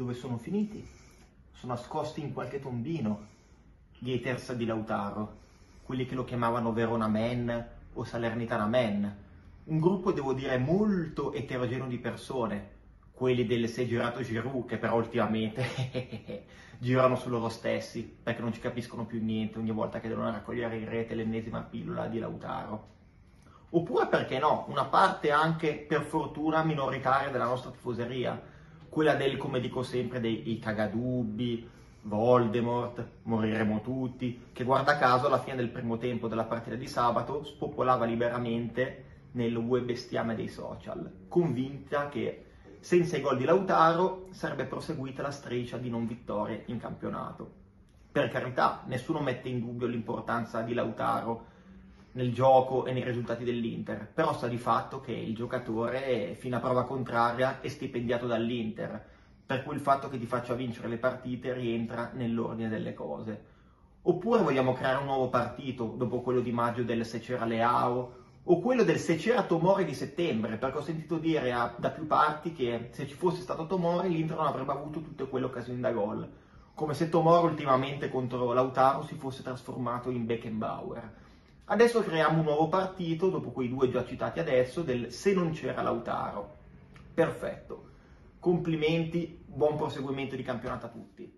dove sono finiti? Sono nascosti in qualche tombino gli haters di Lautaro, quelli che lo chiamavano Verona Men o Salernitana Men. Un gruppo, devo dire, molto eterogeneo di persone, quelli del sei girato Giroud, che però ultimamente girano su loro stessi, perché non ci capiscono più niente ogni volta che devono raccogliere in rete l'ennesima pillola di Lautaro. Oppure, perché no, una parte anche, per fortuna, minoritaria della nostra tifoseria, quella del, come dico sempre, dei cagadubbi, Voldemort, moriremo tutti, che guarda caso alla fine del primo tempo della partita di sabato spopolava liberamente nel web bestiame dei social, convinta che senza i gol di Lautaro sarebbe proseguita la striscia di non vittorie in campionato. Per carità, nessuno mette in dubbio l'importanza di Lautaro nel gioco e nei risultati dell'Inter, però sta di fatto che il giocatore, fino a prova contraria, è stipendiato dall'Inter, per cui il fatto che ti faccia vincere le partite rientra nell'ordine delle cose. Oppure vogliamo creare un nuovo partito, dopo quello di maggio del se c'era Leao, o quello del se c'era Tomori di settembre, perché ho sentito dire a, da più parti che se ci fosse stato Tomori l'Inter non avrebbe avuto tutte quelle occasioni da gol, come se Tomori ultimamente contro Lautaro si fosse trasformato in Beckenbauer. Adesso creiamo un nuovo partito, dopo quei due già citati adesso, del se non c'era Lautaro. Perfetto. Complimenti, buon proseguimento di campionato a tutti.